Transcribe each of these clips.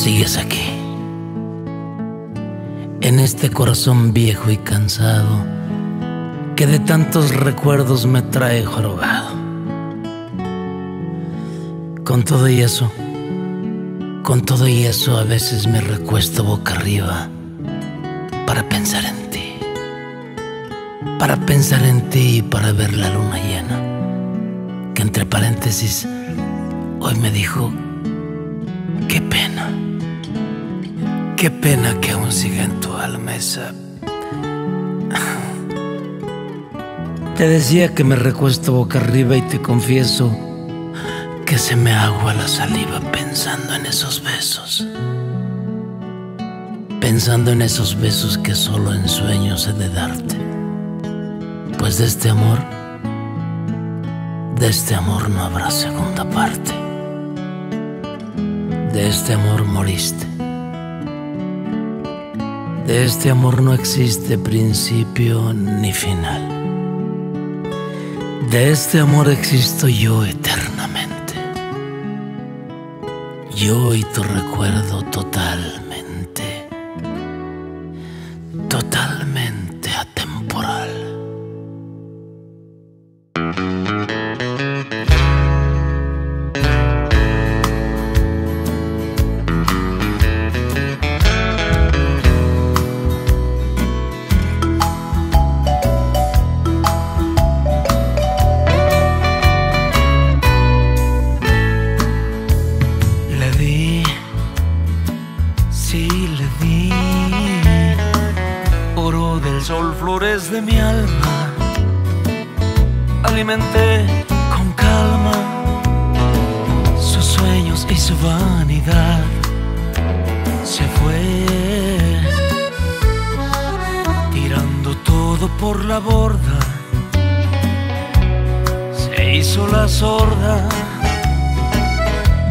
sigues aquí, en este corazón viejo y cansado que de tantos recuerdos me trae jorobado. Con todo y eso, con todo y eso a veces me recuesto boca arriba para pensar en ti, para pensar en ti y para ver la luna llena, que entre paréntesis hoy me dijo, qué pena qué pena que aún siga en tu alma esa... Te decía que me recuesto boca arriba y te confieso que se me agua la saliva pensando en esos besos. Pensando en esos besos que solo en sueños he de darte. Pues de este amor, de este amor no habrá segunda parte. De este amor moriste. De este amor no existe principio ni final. De este amor existo yo eternamente. Yo y tu recuerdo totalmente, totalmente atemporal. Sol, flores de mi alma. Alimenté con calma sus sueños y su vanidad. Se fue tirando todo por la borda. Se hizo la sorda.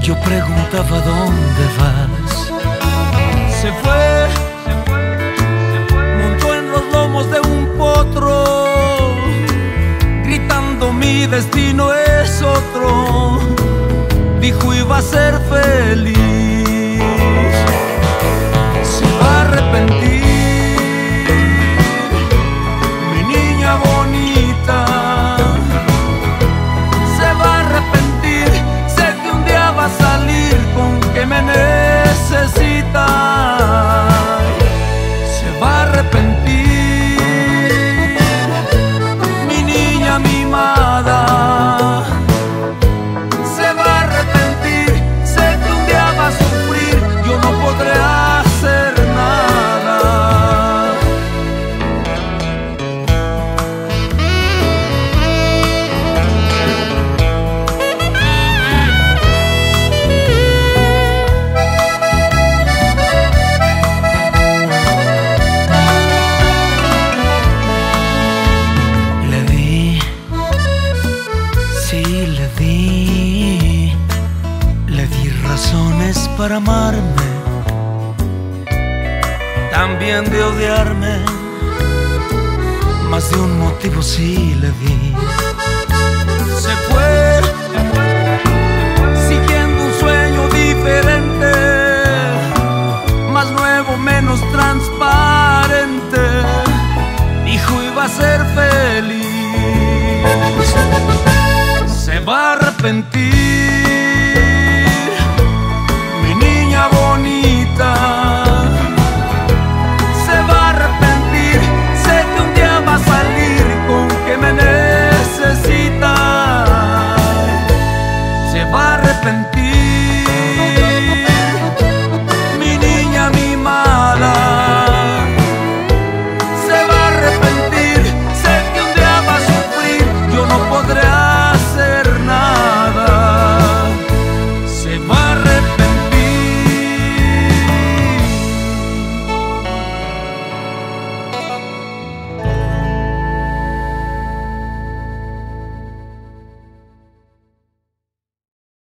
Yo preguntaba dónde vas. Otro. Dijo iba a ser feliz. Se va a arrepentir, mi niña bonita se va a arrepentir. Sé que un día va a salir con que me necesita. Se va a arrepentir, mi niña mimada. tienes para amarme, también de odiarme, más de un motivo sí le di. Se fue siguiendo un sueño diferente, más nuevo, menos transparente, dijo iba a ser feliz, se va a arrepentir. arrepentí.